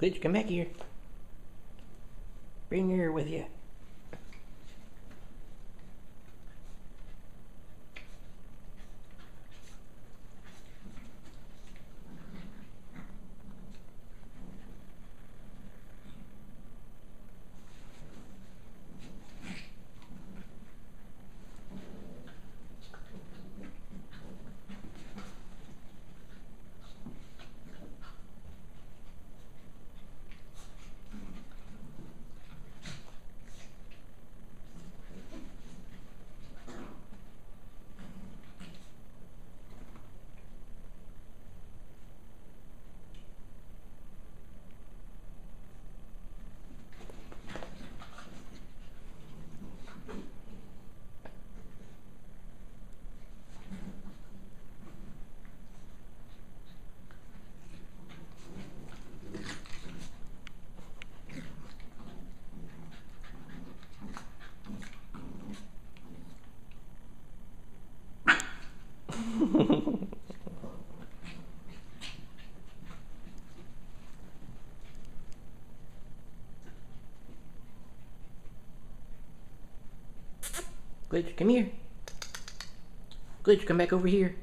Glitch, come back here. Bring her with you. Glitch, come here. Glitch, come back over here.